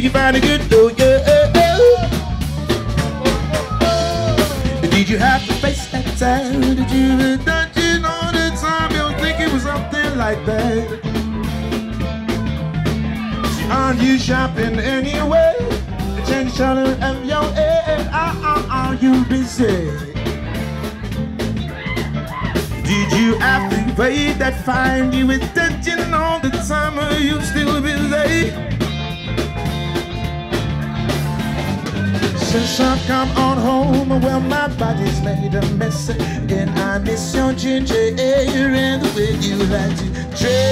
Did you find a good though? Yeah. Did you have to face that time? Did you you all the time? You think it was something like that? Aren't you shopping anyway? The change color of your head. Are, ah, are, ah, are ah, you busy? Did you have to pay that fine? You were touching all the Since I've come on home, well, my body's made a mess, and I miss your ginger ale and the way you like to dress.